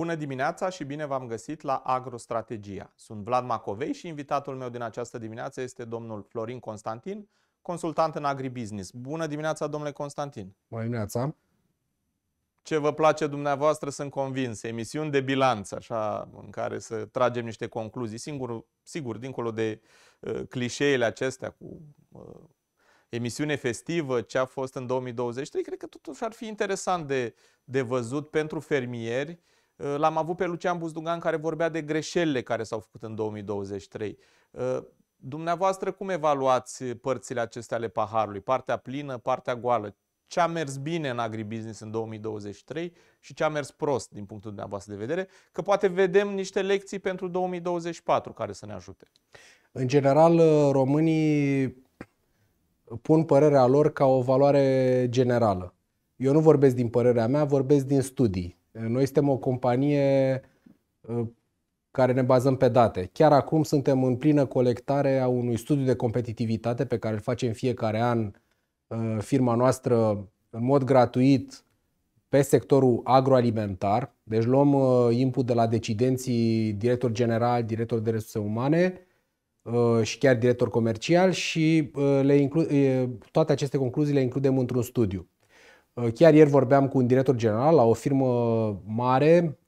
Bună dimineața și bine v-am găsit la Agrostrategia. Sunt Vlad Macovei și invitatul meu din această dimineață este domnul Florin Constantin, consultant în agribusiness. Bună dimineața, domnule Constantin! Bună dimineața! Ce vă place dumneavoastră, sunt convins. Emisiuni de bilanț, așa, în care să tragem niște concluzii. Singur, sigur, dincolo de uh, clișeele acestea cu uh, emisiune festivă, ce a fost în 2023, cred că totuși ar fi interesant de, de văzut pentru fermieri. Uh, l-am avut pe Lucian Buzdugan care vorbea de greșelile care s-au făcut în 2023. Uh, dumneavoastră, cum evaluați părțile acestea ale paharului? Partea plină, partea goală? Ce a mers bine în agribusiness în 2023 și ce a mers prost din punctul dumneavoastră de vedere? Că poate vedem niște lecții pentru 2024 care să ne ajute. În general, românii pun părerea lor ca o valoare generală. Eu nu vorbesc din părerea mea, vorbesc din studii. Noi suntem o companie uh, care ne bazăm pe date. Chiar acum suntem în plină colectare a unui studiu de competitivitate pe care îl facem fiecare an uh, firma noastră în mod gratuit pe sectorul agroalimentar. Deci luăm uh, input de la decidenții director general, director de resurse umane Uh, și chiar director comercial și uh, le inclu- toate aceste concluzii le includem într-un studiu. Uh, chiar ieri vorbeam cu un director general la o firmă mare,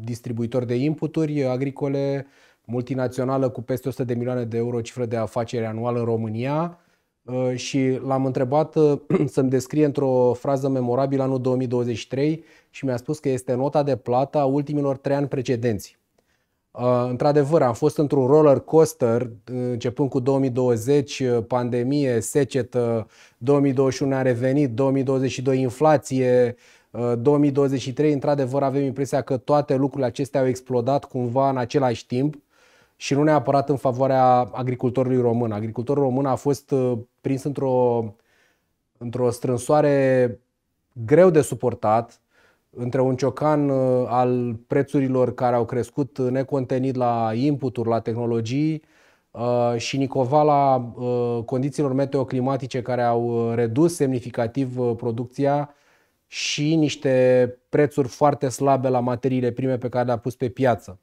distribuitor de inputuri agricole, multinațională cu peste 100 de milioane de euro cifră de afaceri anual în România și l-am întrebat să-mi descrie într-o frază memorabilă anul 2023 și mi-a spus că este nota de plată a ultimilor trei ani precedenți. Uh, într-adevăr, am fost într-un roller coaster uh, începând cu 2020, uh, pandemie, secetă, 2021 a revenit, 2022 inflație, 2023 într-adevăr avem impresia că toate lucrurile acestea au explodat cumva în același timp și nu neapărat în favoarea agricultorului român. Agricultorul român a fost prins într-o, într-o strânsoare greu de suportat, între un ciocan uh, al prețurilor care au crescut necontenit la inputuri, la tehnologii uh, și nicovala uh, condițiilor meteoclimatice care au redus semnificativ producția și niște prețuri foarte slabe la materiile prime pe care le-a pus pe piață.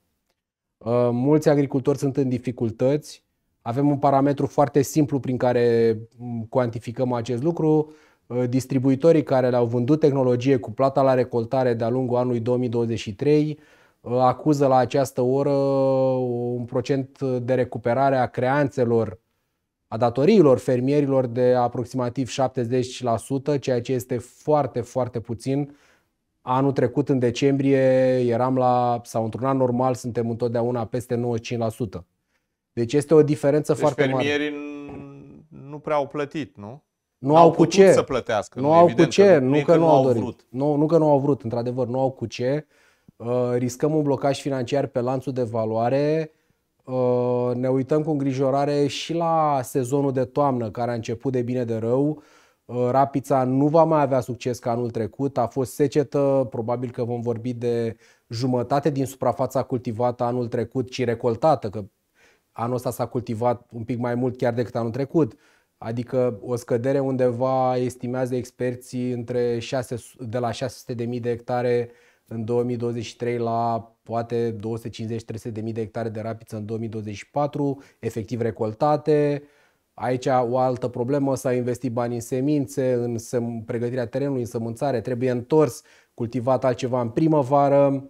Mulți agricultori sunt în dificultăți. Avem un parametru foarte simplu prin care mm, cuantificăm acest lucru Uh, distribuitorii care le-au vândut tehnologie cu plata la recoltare de-a lungul anului 2023 uh, acuză la această oră un procent de recuperare a creanțelor, a datoriilor fermierilor de aproximativ 70%, ceea ce este foarte, foarte puțin. Anul trecut, în decembrie, eram la, sau într-un an normal, suntem întotdeauna peste 95%. Deci este o diferență deci foarte mare. fermierii nu prea au plătit, nu? Nu au cu ce să plătească. Nu, nu au cu ce, nu, nu că, că nu au dorit. Vrut. Nu, nu că nu au vrut, într-adevăr, nu au cu ce. Uh, riscăm un blocaj financiar pe lanțul de valoare. Uh, ne uităm cu îngrijorare și la sezonul de toamnă, care a început de bine de rău. Uh, Rapița nu va mai avea succes ca anul trecut. A fost secetă, probabil că vom vorbi de jumătate din suprafața cultivată anul trecut și recoltată, că anul ăsta s-a cultivat un pic mai mult chiar decât anul trecut. Adică o scădere undeva estimează experții între 6, de la 600.000 de hectare în 2023 la poate 250-300.000 de hectare de rapiță în 2024, efectiv recoltate. Aici o altă problemă, s-a investit bani în semințe, în pregătirea terenului, în sămânțare, trebuie întors, cultivat altceva în primăvară.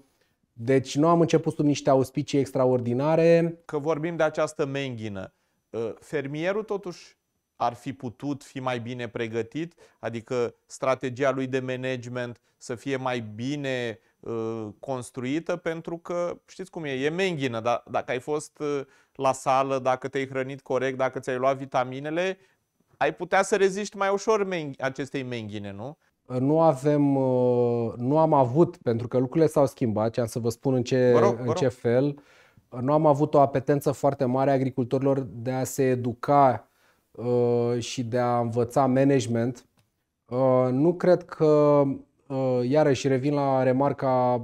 Deci nu am început sub niște auspicii extraordinare. Că vorbim de această menghină. Ă, fermierul totuși ar fi putut fi mai bine pregătit, adică strategia lui de management să fie mai bine uh, construită, pentru că știți cum e, e menghină, dar dacă ai fost uh, la sală, dacă te-ai hrănit corect, dacă ți-ai luat vitaminele, ai putea să reziști mai ușor meng- acestei menghine, nu? Nu avem, uh, nu am avut, pentru că lucrurile s-au schimbat, ce am să vă spun în ce, vă rog, vă rog. în ce fel, nu am avut o apetență foarte mare a agricultorilor de a se educa Uh, și de a învăța management, uh, nu cred că, uh, iarăși revin la remarca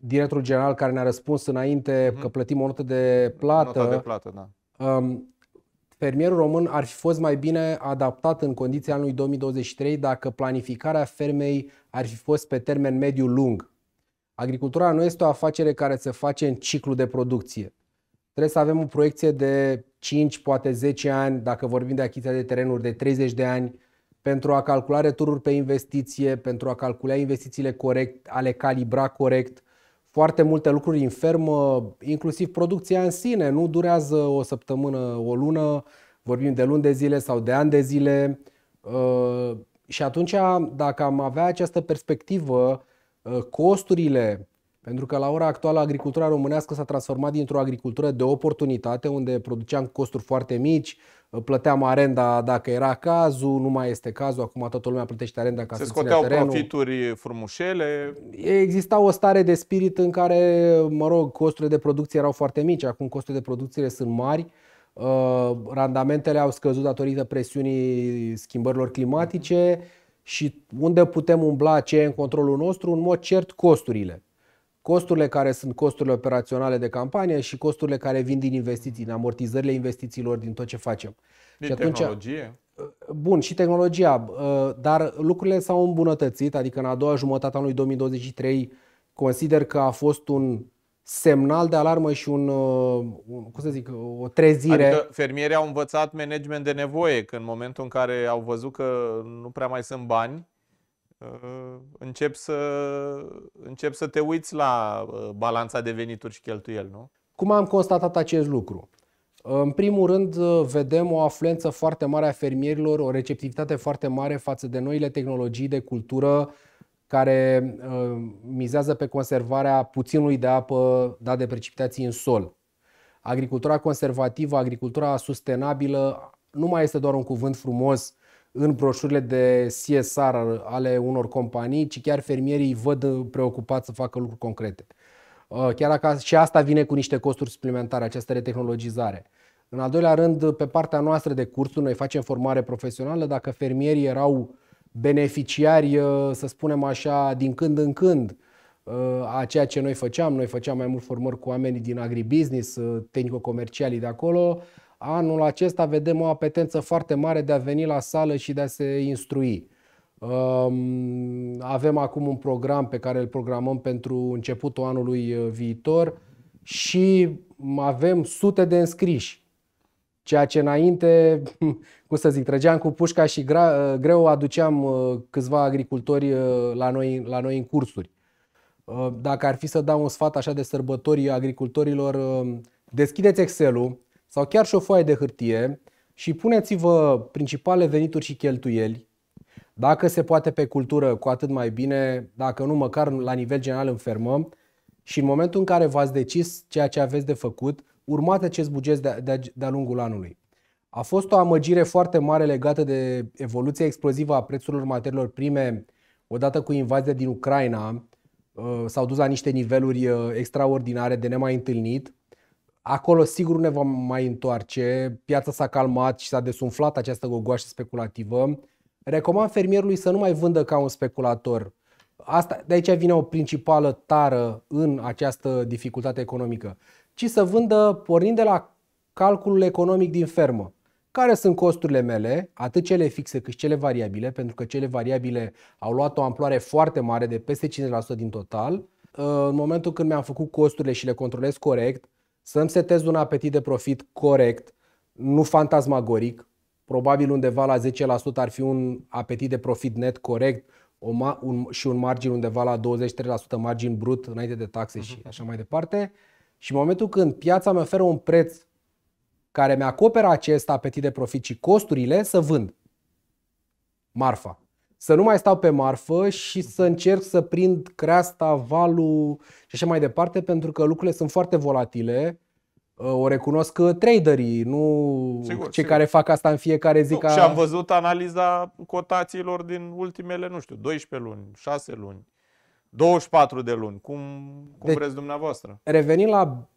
directorul general care ne-a răspuns înainte uh-huh. că plătim o notă de plată. Nota de plată, da. Um, fermierul român ar fi fost mai bine adaptat în condiția anului 2023 dacă planificarea fermei ar fi fost pe termen mediu lung. Agricultura nu este o afacere care se face în ciclu de producție. Trebuie să avem o proiecție de 5, poate 10 ani, dacă vorbim de achiziția de terenuri de 30 de ani, pentru a calcula retururi pe investiție, pentru a calcula investițiile corect, a le calibra corect. Foarte multe lucruri în fermă, inclusiv producția în sine, nu durează o săptămână, o lună, vorbim de luni de zile sau de ani de zile. Uh, și atunci, dacă am avea această perspectivă, uh, costurile pentru că la ora actuală agricultura românească s-a transformat dintr-o agricultură de oportunitate, unde produceam cu costuri foarte mici, plăteam arenda dacă era cazul, nu mai este cazul, acum toată lumea plătește arenda ca Se să scoteau ține terenul. profituri frumușele. Exista o stare de spirit în care, mă rog, costurile de producție erau foarte mici, acum costurile de producție sunt mari, uh, randamentele au scăzut datorită presiunii schimbărilor climatice și unde putem umbla ce e în controlul nostru, în mod cert costurile costurile care sunt costurile operaționale de campanie și costurile care vin din investiții, din amortizările investițiilor, din tot ce facem. Din și atunci, tehnologie? Bun, și tehnologia, uh, dar lucrurile s-au îmbunătățit, adică în a doua jumătate a anului 2023 consider că a fost un semnal de alarmă și un, uh, un cum să zic, o trezire. Adică fermierii au învățat management de nevoie, că în momentul în care au văzut că nu prea mai sunt bani, Uh, încep să, încep să te uiți la uh, balanța de venituri și cheltuieli, nu? Cum am constatat acest lucru? În primul rând, uh, vedem o afluență foarte mare a fermierilor, o receptivitate foarte mare față de noile tehnologii de cultură care mizează pe conservarea puținului de apă dat de precipitații în sol. Agricultura conservativă, agricultura sustenabilă nu mai este doar un cuvânt frumos în broșurile de CSR ale unor companii, ci chiar fermierii văd preocupați să facă lucruri concrete. Uh, chiar dacă și asta vine cu niște costuri suplimentare, această retehnologizare. În al doilea rând, pe partea noastră de cursuri, noi facem formare profesională. Dacă fermierii erau beneficiari, uh, să spunem așa, din când în când, uh, a ceea ce noi făceam, noi făceam mai mult formări cu oamenii din agribusiness, tehnico-comercialii de acolo, Anul acesta vedem o apetență foarte mare de a veni la sală și de a se instrui. Um, avem acum un program pe care îl programăm pentru începutul anului uh, viitor și avem sute de înscriși. Ceea ce înainte, cum să zic, trăgeam cu pușca și uh, greu aduceam uh, câțiva agricultori la noi, la noi în cursuri. Dacă ar fi să dau un sfat așa de sărbători agricultorilor, deschideți Excel-ul, sau chiar și o foaie de hârtie și puneți-vă principale venituri și cheltuieli. Dacă se poate pe cultură, cu atât mai bine, dacă nu, măcar la nivel general în fermă. Și în momentul în care v-ați decis ceea ce aveți de făcut, urmați acest buget de-a, de de lungul anului. A fost o amăgire foarte mare legată de evoluția explozivă a prețurilor materiilor prime odată cu invazia din Ucraina. Uh, s-au dus la niște niveluri uh, extraordinare de nemai întâlnit Acolo sigur ne vom mai întoarce, piața s-a calmat și s-a desumflat această gogoașă speculativă. Recomand fermierului să nu mai vândă ca un speculator. Asta, de aici vine o principală tară în această dificultate economică, ci să vândă pornind de la calculul economic din fermă. Care sunt costurile mele, atât cele fixe cât și cele variabile, pentru că cele variabile au luat o amploare foarte mare de peste 50% din total. În momentul când mi-am făcut costurile și le controlez corect, să-mi setez un apetit de profit corect, nu fantasmagoric, probabil undeva la 10% ar fi un apetit de profit net corect o ma- un, și un margin undeva la 23% margin brut înainte de taxe și mhm. așa mai departe. Și în momentul când piața mi oferă un preț care mi acoperă acest apetit de profit și costurile, să vând marfa să nu mai stau pe marfă și să încerc să prind creasta, valul și așa mai departe, pentru că lucrurile sunt foarte volatile. Uh, o recunosc traderii, nu sigur, cei sigur. care fac asta în fiecare zi. Nu, ca... Și am văzut analiza cotațiilor din ultimele, nu știu, 12 luni, 6 luni, 24 de luni, cum, cum deci, vreți dumneavoastră. Revenind la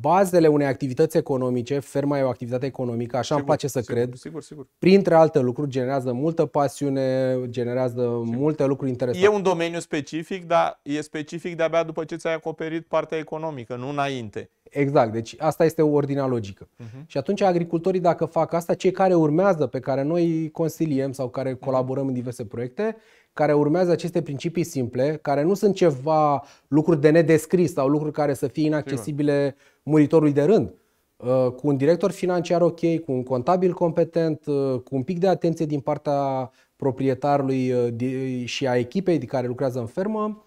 bazele unei activități economice, ferma e o activitate economică, așa sigur, îmi place să sigur, cred. Sigur, sigur. Printre alte lucruri, generează multă pasiune, generează sigur. multe lucruri interesante. E un domeniu specific, dar e specific de-abia după ce ți-ai acoperit partea economică, nu înainte. Exact, deci asta este ordinea logică. Uh-huh. Și atunci agricultorii dacă fac asta, cei care urmează, pe care noi consiliem sau care mhm. colaborăm uh-huh. în diverse proiecte, care urmează aceste principii simple, care nu sunt ceva lucruri de nedescris sau lucruri care să fie inaccesibile muritorului de rând. Uh, cu un director financiar ok, cu un contabil competent, uh, cu un pic de atenție din partea proprietarului uh, și a echipei de care lucrează în fermă,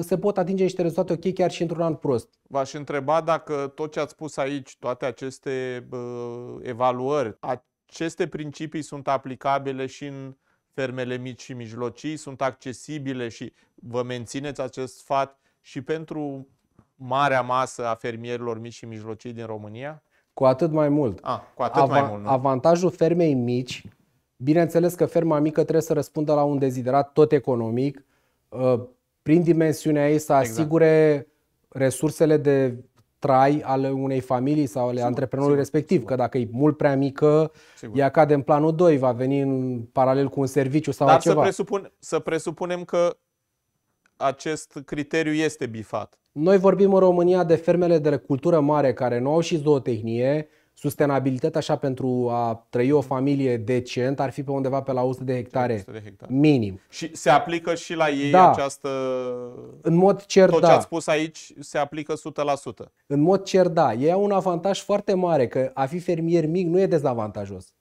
se pot atinge niște rezultate ok chiar și într-un an prost. V-aș întreba dacă tot ce ați spus aici, toate aceste uh, evaluări, aceste principii sunt aplicabile și în fermele mici și mijlocii, sunt accesibile și vă mențineți acest sfat și pentru marea masă a fermierilor mici și mijlocii din România? Cu atât mai mult. Ah, cu atât Ava- mai mult. Nu? Avantajul fermei mici, bineînțeles că ferma mică trebuie să răspundă la un deziderat tot economic, uh, prin dimensiunea ei să exact. asigure exact. resursele de trai ale unei familii sau ale sigur, antreprenorului sigur, respectiv. Sigur. Că dacă e mult prea mică, sigur. ea cade în planul 2, va veni în paralel cu un serviciu sau Dar ceva. Să, presupun, să presupunem că acest criteriu este bifat. Noi vorbim în România de fermele de cultură mare care nu au și zootehnie, sustenabilitatea așa pentru a trăi o familie decent ar fi pe undeva pe la 100 de hectare, 100 de hectare. minim. Și se aplică și la ei da. această... În mod cer, Tot da. ce ați spus aici se aplică 100%. În mod cer, da. Ei au un avantaj foarte mare, că a fi fermier mic nu e dezavantajos.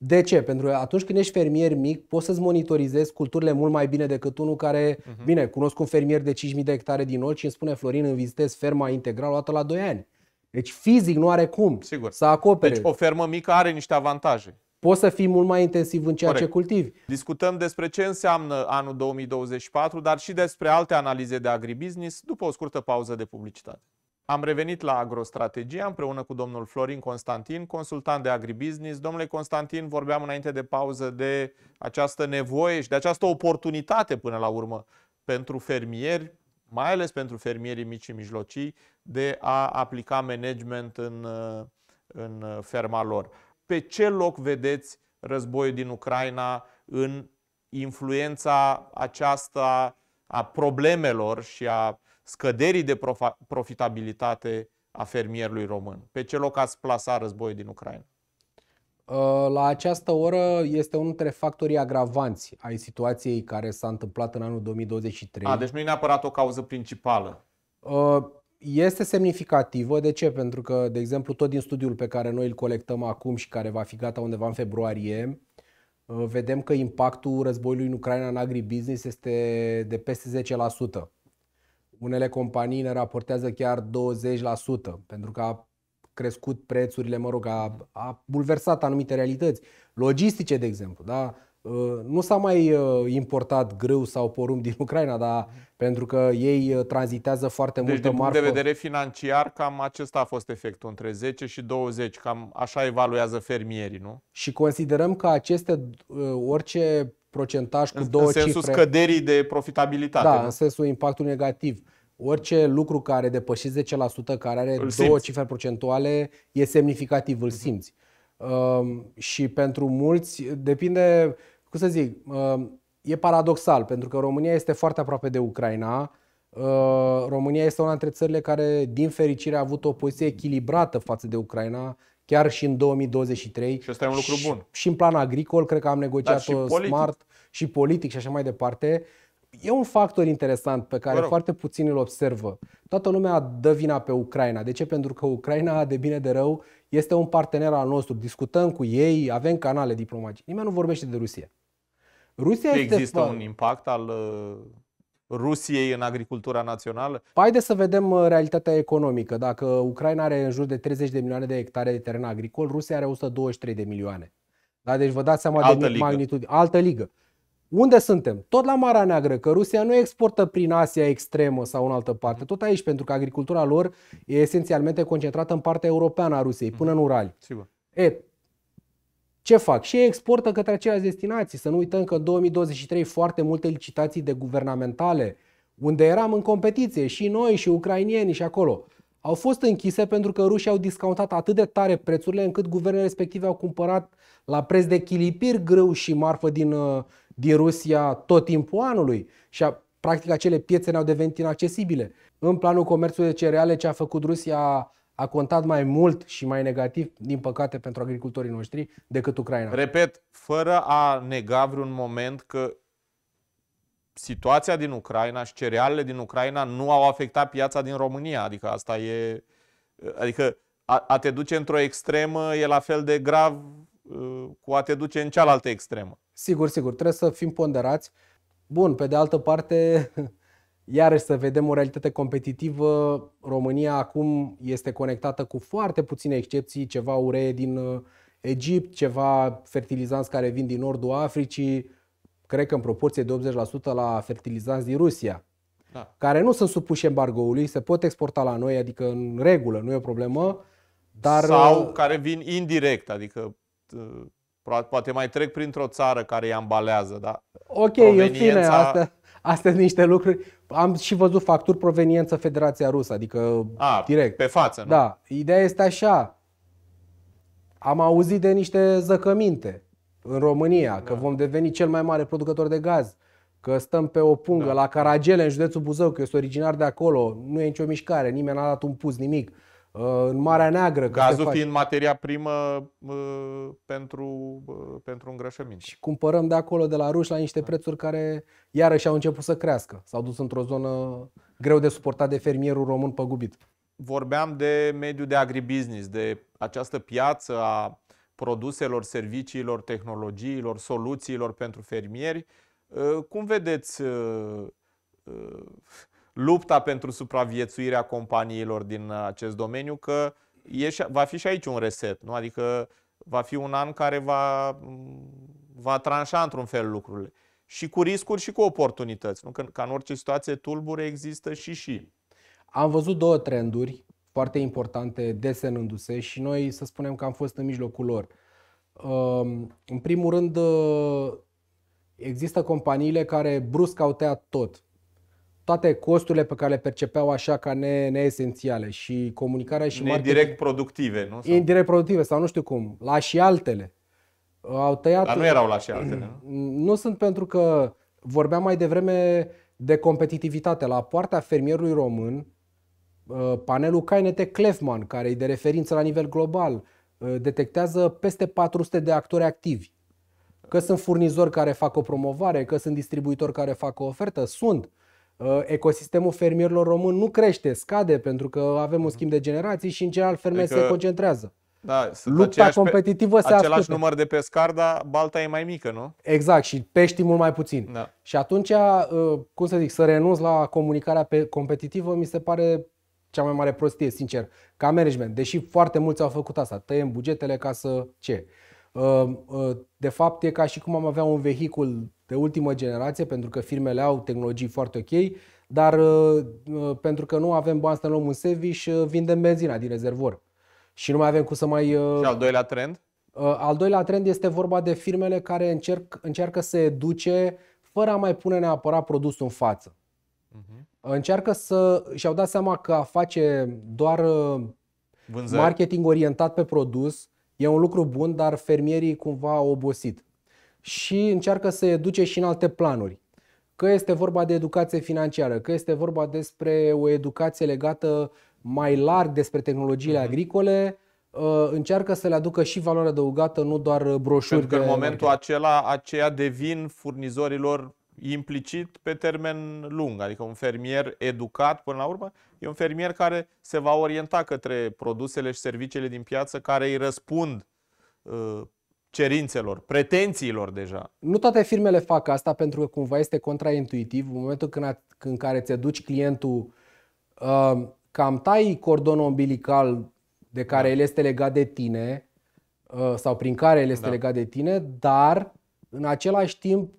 De ce? Pentru că atunci când ești fermier mic, poți să-ți monitorizezi culturile mult mai bine decât unul care, uh-huh. bine, cunosc un fermier de 5.000 de hectare din Olt și îmi spune Florin, îmi vizitez ferma integral o la 2 ani. Deci fizic nu are cum Sigur. să acopere. Deci o fermă mică are niște avantaje. Poți să fii mult mai intensiv în ceea Corect. ce cultivi. Discutăm despre ce înseamnă anul 2024, dar și despre alte analize de agribusiness după o scurtă pauză de publicitate. Am revenit la agrostrategia împreună cu domnul Florin Constantin, consultant de agribusiness. Domnule Constantin, vorbeam înainte de pauză de această nevoie și de această oportunitate până la urmă pentru fermieri, mai ales pentru fermierii mici și mijlocii, de a aplica management în, în ferma lor. Pe ce loc vedeți războiul din Ucraina în influența aceasta a problemelor și a scăderii de profitabilitate a fermierului român? Pe ce loc ați plasa războiul din Ucraina? Uh, la această oră este unul dintre factorii agravanți ai situației care s-a întâmplat în anul 2023. A, deci nu e neapărat o cauză principală. Uh, este semnificativă. De ce? Pentru că, de exemplu, tot din studiul pe care noi îl colectăm acum și care va fi gata undeva în februarie, uh, vedem că impactul războiului în Ucraina în agribusiness este de peste 10%. Unele companii ne raportează chiar 20%, pentru că a crescut prețurile, mă rog, a, a bulversat anumite realități. Logistice, de exemplu, da? Uh, nu s-a mai uh, importat grâu sau porumb din Ucraina, dar pentru că ei uh, tranzitează foarte deci, multă marfă. Deci, din punct de vedere financiar, cam acesta a fost efectul, între 10 și 20, cam așa evaluează fermierii, nu? Și considerăm că aceste, orice procentaj cu în, două în sensul cifre... scăderii de profitabilitate. Da, nu? în sensul impactul negativ orice lucru care depășește 10%, care are îl două simți. cifre procentuale, e semnificativ, îl mhm. simți. Uh, și pentru mulți, depinde, cum să zic, uh, e paradoxal, pentru că România este foarte aproape de Ucraina. Uh, România este una dintre țările care, din fericire, a avut o poziție echilibrată față de Ucraina, chiar și în 2023. Și ăsta e un lucru bun. Și, și în plan agricol, cred că am negociat-o smart și politic și așa mai departe. E un factor interesant pe care foarte puțini îl observă. Toată lumea dă vina pe Ucraina. De ce? Pentru că Ucraina, de bine de rău, este un partener al nostru. Discutăm cu ei, avem canale diplomatice. Nimeni nu vorbește de Rusia. Rusia Există este... un impact al uh, Rusiei în agricultura națională? Haideți să vedem uh, realitatea economică. Dacă Ucraina are în jur de 30 de milioane de hectare de teren agricol, Rusia are 123 de milioane. Da? Deci vă dați seama Altă de magnitudine. Altă ligă. Unde suntem? Tot la Marea Neagră, că Rusia nu exportă prin Asia extremă sau în altă parte, tot aici, pentru că agricultura lor e esențialmente concentrată în partea europeană a Rusiei, până în Urali. Sigur. E, ce fac? Și ei exportă către aceleași destinații. Să nu uităm că în 2023 foarte multe licitații de guvernamentale, unde eram în competiție, și noi, și ucrainieni, și acolo, au fost închise pentru că rușii au discountat atât de tare prețurile încât guvernele respective au cumpărat la preț de chilipir grâu și marfă din, uh, din Rusia tot timpul anului. Și a, practic acele piețe ne-au devenit inaccesibile. În planul comerțului de cereale, ce a făcut Rusia a contat mai mult și mai negativ, din păcate, pentru agricultorii noștri decât Ucraina. Repet, fără a nega vreun moment că situația din Ucraina și cerealele din Ucraina nu au afectat piața din România. Adică asta e. Adică a, a te duce într-o extremă e la fel de grav uh, cu a te duce în cealaltă extremă. Sigur, sigur, trebuie să fim ponderați. Bun, pe de altă parte, iarăși să vedem o realitate competitivă. România acum este conectată cu foarte puține excepții, ceva uree din uh, Egipt, ceva fertilizanți care vin din nordul Africii, cred că în proporție de 80% la fertilizanți din Rusia, da. care nu sunt supuși embargoului, se pot exporta la noi, adică în regulă, nu e o problemă. Dar... Sau uh, care vin indirect, adică uh, poate mai trec printr-o țară care îi ambalează, da? Ok, Proveniența... în fine, astea, astea sunt niște lucruri. Am și văzut facturi proveniență Federația Rusă, adică A, direct. Pe față, nu? Da. Ideea este așa. Am auzit de niște zăcăminte în România, da. că vom deveni cel mai mare producător de gaz, că stăm pe o pungă da. la Caragele, în județul Buzău, că este originar de acolo, nu e nicio mișcare, nimeni n-a dat un pus, nimic. Uh, în Marea Neagră. Gazul fiind face... materia primă uh, pentru, uh, pentru îngrășăminte. Și cumpărăm de acolo, de la ruși, la niște da. prețuri care iarăși au început să crească. S-au dus într-o zonă greu de suportat de fermierul român păgubit. Vorbeam de mediul de agribusiness, de această piață a produselor, serviciilor, tehnologiilor, soluțiilor pentru fermieri. Uh, cum vedeți uh, uh, lupta pentru supraviețuirea companiilor din acest domeniu? Că e, va fi și aici un reset, nu? Adică va fi un an care va, va tranșa într-un fel lucrurile. Și cu riscuri și cu oportunități. Nu? Că, ca în orice situație tulbure există și și. Am văzut două trenduri foarte importante desenându-se și noi să spunem că am fost în mijlocul lor. Um, în primul rând, uh, există companiile care brusc au tăiat tot. Toate costurile pe care le percepeau așa ca ne, neesențiale și comunicarea și marketing. Indirect productive, nu? Sau? Indirect productive sau nu știu cum. La și altele. Au tăiat... Dar nu erau la și altele, nu? Nu sunt pentru că vorbeam mai devreme de competitivitate. La poarta fermierului român Uh, panelul Kainete Klefman, care e de referință la nivel global, uh, detectează peste 400 de actori activi. Că sunt furnizori care fac o promovare, că sunt distribuitori care fac o ofertă, sunt. Uh, ecosistemul fermierilor români nu crește, scade pentru că avem un schimb de generații și în general fermele adică, se concentrează. Da, Lupta competitivă pe, se Același ascultă. număr de pescar, dar balta e mai mică, nu? Exact, și pești mult mai puțin. Da. Și atunci, cum să zic, să renunț la comunicarea competitivă mi se pare cea mai mare prostie, sincer, ca management, deși foarte mulți au făcut asta, tăiem bugetele ca să ce. Uh, uh, de fapt, e ca și cum am avea un vehicul de ultimă generație, pentru că firmele au tehnologii foarte ok, dar uh, pentru că nu avem bani să luăm un Seviș, vindem benzina din rezervor. Și nu mai avem cum să mai... Și al doilea trend? Al doilea trend este vorba de firmele care încerc, încearcă să educe fără a mai pune neapărat produsul în față. Uh-huh încearcă să și-au dat seama că a face doar uh, Vânzări. marketing orientat pe produs e un lucru bun, dar fermierii cumva au obosit. Și încearcă să educe și în alte planuri. Că este vorba de educație financiară, că este vorba despre o educație legată mai larg despre tehnologiile uh-huh. agricole, uh, încearcă să le aducă și valoare adăugată, nu doar broșuri. Pentru că în momentul marketing. acela aceia devin furnizorilor implicit pe termen lung, adică un fermier educat până la urmă e un fermier care se va orienta către produsele și serviciile din piață care îi răspund uh, cerințelor, pretențiilor deja. Nu toate firmele fac asta pentru că cumva este contraintuitiv. În momentul când, a, când care ți duci clientul, uh, cam tai cordonul umbilical de care da. el este legat de tine uh, sau prin care el este da. legat de tine, dar în același timp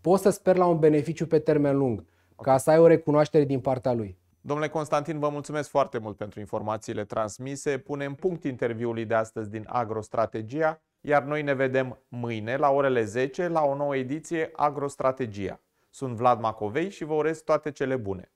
poți să sper la un beneficiu pe termen lung, okay. ca să ai o recunoaștere din partea lui. Domnule Constantin, vă mulțumesc foarte mult pentru informațiile transmise. Punem punct interviului de astăzi din Agrostrategia, iar noi ne vedem mâine la orele 10 la o nouă ediție Agrostrategia. Sunt Vlad Macovei și vă urez toate cele bune.